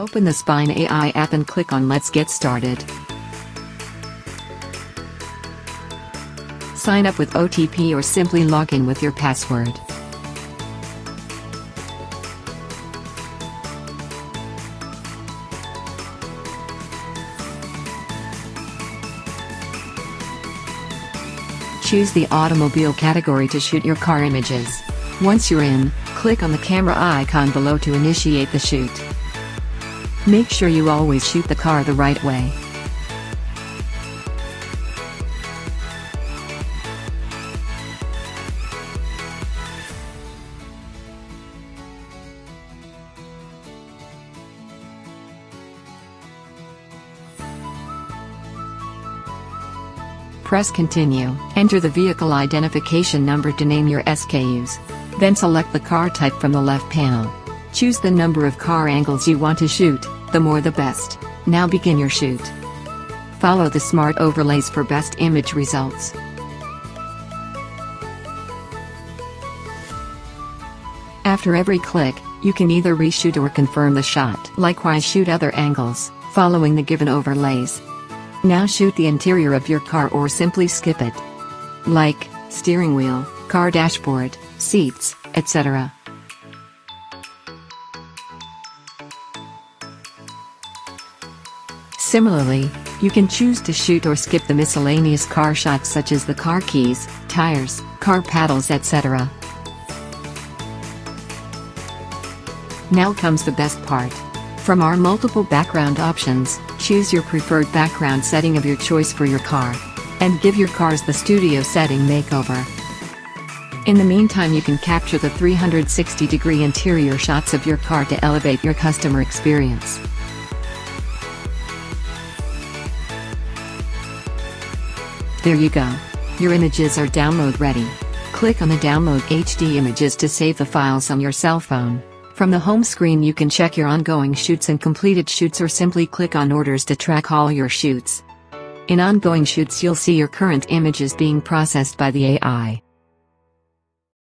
Open the Spyne AI app and click on Let's Get Started. Sign up with OTP or simply log in with your password. Choose the automobile category to shoot your car images. Once you're in, click on the camera icon below to initiate the shoot. Make sure you always shoot the car the right way. Press continue. Enter the vehicle identification number to name your SKUs. Then select the car type from the left panel. Choose the number of car angles you want to shoot, the more the best. Now begin your shoot. Follow the smart overlays for best image results. After every click, you can either reshoot or confirm the shot. Likewise shoot other angles, following the given overlays. Now shoot the interior of your car or simply skip it. Like, steering wheel, car dashboard, seats, etc. Similarly, you can choose to shoot or skip the miscellaneous car shots such as the car keys, tires, car paddles etc. Now comes the best part. From our multiple background options, choose your preferred background setting of your choice for your car. And give your cars the studio setting makeover. In the meantime you can capture the 360 degree interior shots of your car to elevate your customer experience. There you go. Your images are download ready. Click on the download HD images to save the files on your cell phone. From the home screen you can check your ongoing shoots and completed shoots or simply click on orders to track all your shoots. In ongoing shoots you'll see your current images being processed by the AI.